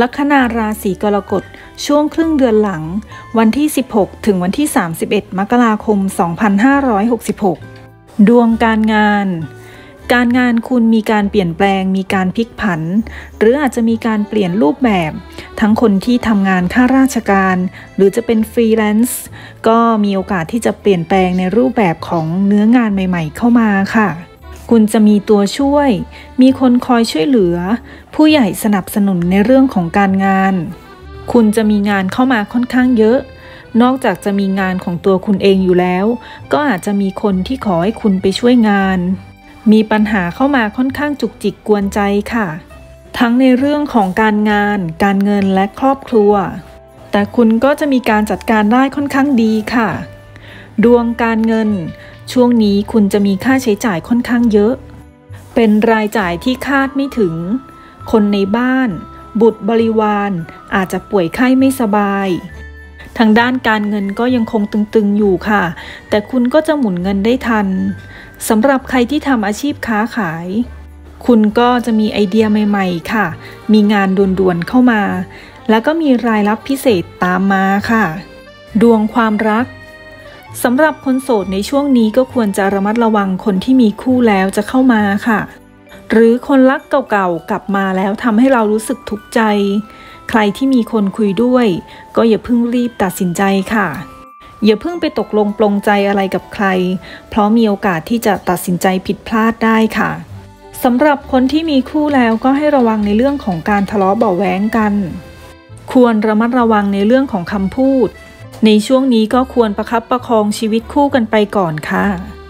ลัคนาราศีกรกฎช่วงครึ่งเดือนหลัง วันที่ 16 ถึงวันที่ 31 มกราคม 2566 ดวงการงาน การงานคุณมีการเปลี่ยนแปลง มีการพลิกผัน หรืออาจจะมีการเปลี่ยนรูปแบบ ทั้งคนที่ทำงานข้าราชการ หรือจะเป็นฟรีแลนซ์ก็มีโอกาสที่จะเปลี่ยนแปลงในรูปแบบของเนื้องานใหม่ ๆ เข้ามาค่ะ คุณจะมีตัวช่วย มีคนคอยช่วยเหลือ ผู้ใหญ่สนับสนุนในเรื่องของการงาน คุณจะมีงานเข้ามาค่อนข้างเยอะ นอกจากจะมีงานของตัวคุณเองอยู่แล้ว ก็อาจจะมีคนที่ขอให้คุณไปช่วยงาน มีปัญหาเข้ามาค่อนข้างจุกจิกกวนใจค่ะ ทั้งในเรื่องของการงาน การเงินและครอบครัว แต่คุณก็จะมีการจัดการได้ค่อนข้างดีค่ะ ดวงการเงิน ช่วงนี้คุณจะมีค่าใช้จ่ายค่อนข้างเยอะ เป็นรายจ่ายที่คาดไม่ถึง คนในบ้าน บุตรบริวารอาจจะป่วยไข้ไม่สบาย ทางด้านการเงินก็ยังคงตึงๆอยู่ค่ะ แต่คุณก็จะหมุนเงินได้ทันสำหรับใครที่ทำอาชีพค้าขาย คุณก็จะมีไอเดียใหม่ๆ ค่ะ มีงานด่วนๆเข้ามา แล้วก็มีรายรับพิเศษตามมาค่ะ ดวงความรัก สำหรับคนโสดในช่วงนี้ก็ควรจะระมัดระวังคนที่มีคู่แล้วจะเข้ามาค่ะ หรือคนรักเก่าๆกลับมาแล้วทำให้เรารู้สึกทุกข์ใจ ใครที่มีคนคุยด้วย ก็อย่าเพิ่งรีบตัดสินใจค่ะ อย่าเพิ่งไปตกลงปลงใจอะไรกับใคร เพราะมีโอกาสที่จะตัดสินใจผิดพลาดได้ค่ะสำหรับคนที่มีคู่แล้วก็ให้ระวังในเรื่องของการทะเลาะเบาแหวงกัน ควรระมัดระวังในเรื่องของคำพูด ในช่วงนี้ก็ควรประคับประคองชีวิตคู่กันไปก่อนค่ะ